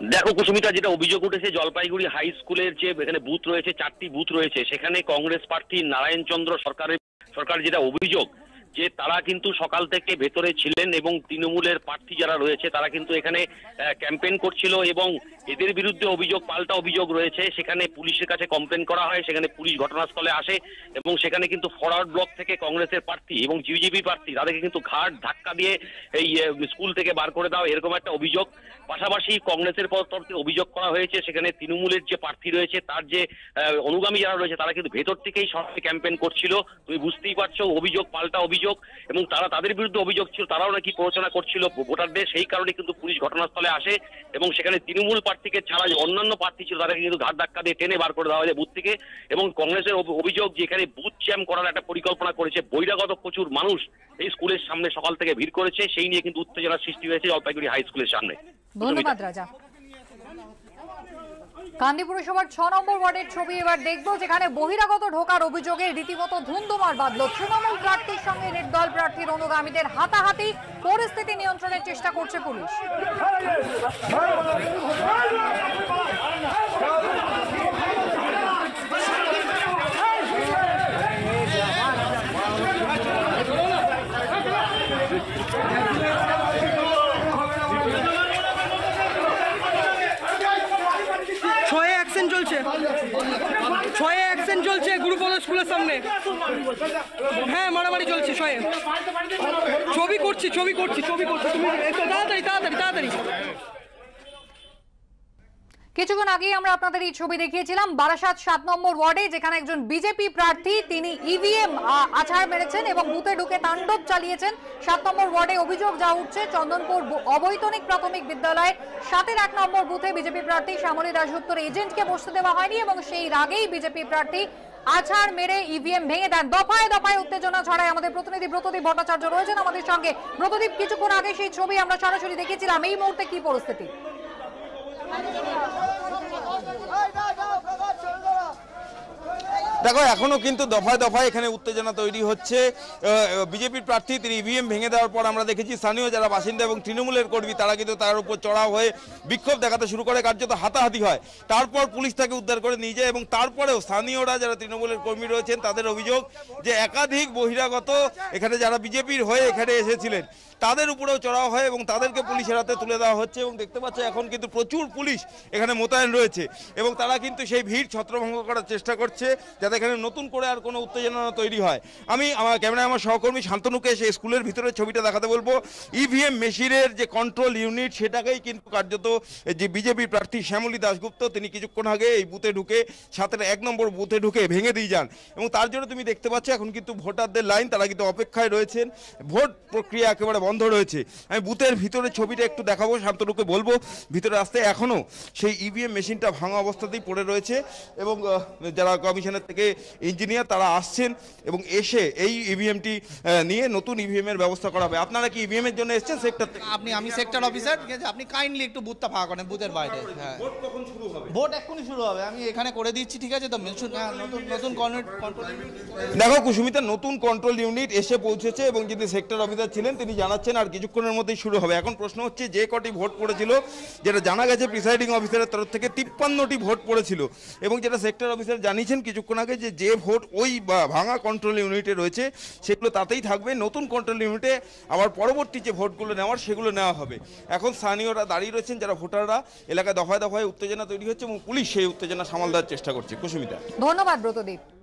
দেখো কুসুমিতা, যেটা অভিযোগ উঠেছে, জলপাইগুড়ি হাই স্কুলের যে এখানে বুথ রয়েছে, চারটি বুথ রয়েছে, সেখানে কংগ্রেস প্রার্থী নারায়ণ চন্দ্র সরকারের, সরকার যেটা অভিযোগ যে তারা কিন্তু সকাল থেকে ভেতরে ছিলেন এবং তৃণমূলের প্রার্থী যারা রয়েছে, তারা কিন্তু এখানে ক্যাম্পেইন করছিল এবং এদের বিরুদ্ধে অভিযোগ, পাল্টা অভিযোগ রয়েছে। সেখানে পুলিশের কাছে কমপ্লেন করা হয়, সেখানে পুলিশ ঘটনাস্থলে আসে এবং সেখানে কিন্তু ফরওয়ার্ড ব্লক থেকে কংগ্রেসের প্রার্থী এবং জিবিজিবি প্রার্থী, তাদেরকে কিন্তু ঘাট ধাক্কা দিয়ে এই স্কুল থেকে বার করে দাও এরকম একটা অভিযোগ। পাশাপাশি কংগ্রেসের তরফে অভিযোগ করা হয়েছে, সেখানে তৃণমূলের যে প্রার্থী রয়েছে, তার যে অনুগামী যারা রয়েছে, তারা কিন্তু ভেতর থেকেই সরকারি ক্যাম্পেইন করছিল। তুমি বুঝতেই পারছ, অভিযোগ, পাল্টা অভিযোগ এবং তারা তাদের বিরুদ্ধে অভিযোগ ছিল তারাও নাকি প্ররোচনা করছিল। ভোটারদের সেই কারণে কিন্তু পুলিশ ঘটনাস্থলে আসে এবং সেখানে তৃণমূল প্রার্থীকে ছাড়া যে অন্যান্য প্রার্থী ছিল তাদেরকে কিন্তু ঘাট ধাক্কা দিয়ে টেনে বার করে দেওয়া হয় বুথ থেকে এবং কংগ্রেসের অভিযোগ যে এখানে বুথ জ্যাম করার একটা পরিকল্পনা করেছে বহিরাগত প্রচুর মানুষ এই স্কুলের সামনে সকাল থেকে ভিড় করেছে সেই নিয়ে কিন্তু উত্তেজনার সৃষ্টি হয়েছে জলপাইগুড়ি হাই স্কুলের সামনে। ধন্যবাদ রাজা। কান্দি পুরসভার ছ নম্বর ওয়ার্ডের ছবি, এবার দেখব যেখানে বহিরাগত ঢোকার অভিযোগে রীতিমতো ধুন্ধুমার বাঁধল তৃণমূল প্রার্থীর সঙ্গে নির্দল প্রার্থীর অনুগামীদের হাতাহাতি পরিস্থিতি নিয়ন্ত্রণের চেষ্টা করছে পুলিশ। ছয়ে চলছে। ছয়ে অ্যাকশন চলছে, গুরুপদ স্কুলের সামনে। হ্যাঁ মারামারি চলছে ছয়ে। ছবি করছি ছবি করছি ছবি করছি। তুমি তাড়াতাড়ি তাড়াতাড়ি তাড়াতাড়ি। কিছুক্ষণ আগেই আমরা আপনাদের এই ছবি দেখিয়েছিলাম। বারাসাত সাত নম্বর ওয়ার্ডে যেখানে একজন বিজেপি প্রার্থী, তিনি ইভিএম আছাড় মেরেছেন এবং বুথে ঢুকে তাণ্ডব চালিয়েছেন। সাত নম্বর ওয়ার্ডে অভিযোগ যা উঠছে, চন্দনপুর অবৈতনিক প্রাথমিক বিদ্যালয়ের সাতের এক নম্বর বুথে বিজেপি প্রার্থী শ্যামলী দাশগুপ্তর এজেন্টকে বসতে দেওয়া হয়নি এবং সেই রাগেই বিজেপি প্রার্থী আছাড় মেরে ইভিএম ভেঙে দেন। দফায় দফায় উত্তেজনা ছড়ায় আমাদের প্রতিনিধি ব্রতদীপ ভট্টাচার্য রয়েছেন আমাদের সঙ্গে। ব্রতদীপ, কিছুক্ষণ আগে সেই ছবি আমরা সরাসরি দেখেছিলাম। এই মুহূর্তে কি পরিস্থিতি? Hey, দেখো, এখনও কিন্তু দফায় দফায় এখানে উত্তেজনা তৈরি হচ্ছে। বিজেপির প্রার্থী তিনি ইভিএম ভেঙে দেওয়ার পর আমরা দেখেছি স্থানীয় যারা বাসিন্দা এবং তৃণমূলের কর্মী, তারা কিন্তু তার উপর চড়াও হয়ে বিক্ষোভ দেখাতে শুরু করে, কার্যত হাতাহাতি হয়। তারপর পুলিশ তাকে উদ্ধার করে নিয়ে যায় এবং তারপরেও স্থানীয়রা যারা তৃণমূলের কর্মী রয়েছেন, তাদের অভিযোগ যে একাধিক বহিরাগত এখানে যারা বিজেপির হয়ে এখানে এসেছিলেন, তাদের উপরেও চড়াও হয় এবং তাদেরকে পুলিশের হাতে তুলে দেওয়া হচ্ছে এবং দেখতে পাচ্ছে এখন কিন্তু প্রচুর পুলিশ এখানে মোতায়েন রয়েছে এবং তারা কিন্তু সেই ভিড় ছত্রভঙ্গ করার চেষ্টা করছে যাতে এখানে নতুন করে আর কোনো উত্তেজনা তৈরি হয়। আমি আমার ক্যামেরায় আমার সহকর্মী শান্তনুকে সেই স্কুলের ভিতরে ছবিটা দেখাতে বলব। ইভিএম মেশিনের যে কন্ট্রোল ইউনিট সেটাকেই কিন্তু কার্যত যে বিজেপি প্রার্থী শ্যামলী দাশগুপ্ত, তিনি কিছুক্ষণ আগে এই বুথে ঢুকে সাতের এক নম্বর বুথে ঢুকে ভেঙে দিয়ে যান। এবং তার জন্য তুমি দেখতে পাচ্ছ, এখন কিন্তু ভোটারদের লাইন, তারা কিন্তু অপেক্ষায় রয়েছেন। ভোট প্রক্রিয়া একেবারে বন্ধ রয়েছে। আমি বুথের ভিতরে ছবিটা একটু দেখাবো, শান্তনুকে বলব। ভিতরে আসতে এখনও সেই ইভিএম মেশিনটা ভাঙা অবস্থাতেই পড়ে রয়েছে। এবং যারা কমিশনের থেকে ইঞ্জিনিয়ার তারা আসছেন এবং এসে এই ইভিএমটি নিয়ে নতুন ইভিএম এর ব্যবস্থা করা হবে। আপনারা কি ইভিএম এর জন্য এসেছেন সেক্টর থেকে? আপনি আমি সেক্টর অফিসার ঠিক আছে? আপনি কাইন্ডলি একটু বুথটা ফাঁকা করেন বুথের বাইরে হ্যাঁ। ভোট কখন শুরু হবে? ভোট এক্ষুনি শুরু হবে আমি এখানে করে দিচ্ছি ঠিক আছে? তো মেনশন হ্যাঁ, নতুন নতুন কন্ট্রোল দেখো কুসুমিতা নতুন কন্ট্রোল ইউনিট এসে পৌঁছেছে এবং যিনি সেক্টর অফিসার ছিলেন তিনি জানাচ্ছেন আর কিছুক্ষণের মধ্যেই শুরু হবে। এখন প্রশ্ন হচ্ছে যে কটি ভোট পড়েছিল যেটা জানা গেছে প্রিসাইডিং অফিসারের তরফ থেকে তিপ্পান্নটি ভোট পড়েছিল। এবং যেটা সেক্টর অফিসার জানিয়েছেন কিছুক্ষণ আগে যে যে ভোট ওই ভাঙা কন্ট্রোল ইউনিটে রয়েছে, সেগুলো তাতেই থাকবে। নতুন কন্ট্রোল ইউনিটে আবার পরবর্তী যে ভোটগুলো নেওয়ার, সেগুলো নেওয়া হবে। এখন স্থানীয়রা দাঁড়িয়ে রয়েছেন, যারা ভোটাররা, এলাকায় দফায় দফায় উত্তেজনা তৈরি হচ্ছে এবং পুলিশ সেই উত্তেজনা সামাল দেওয়ার চেষ্টা করছে। কুসুমিতা। ধন্যবাদ ব্রতদীপ।